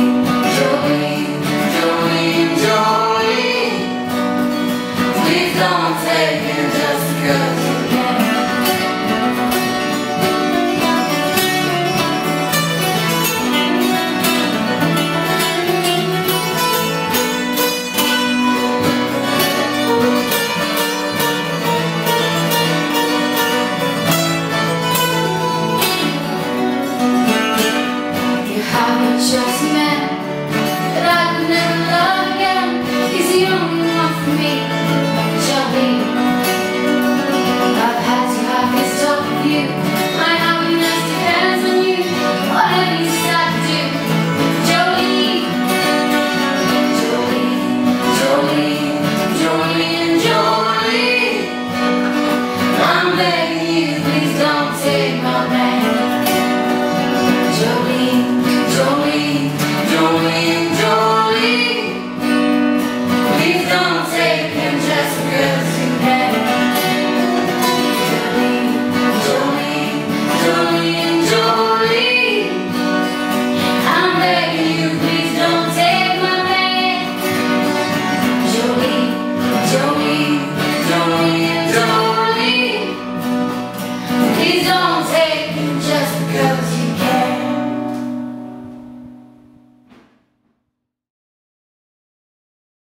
Jolene, Jolene, please don't take it just cause you, please don't take my man.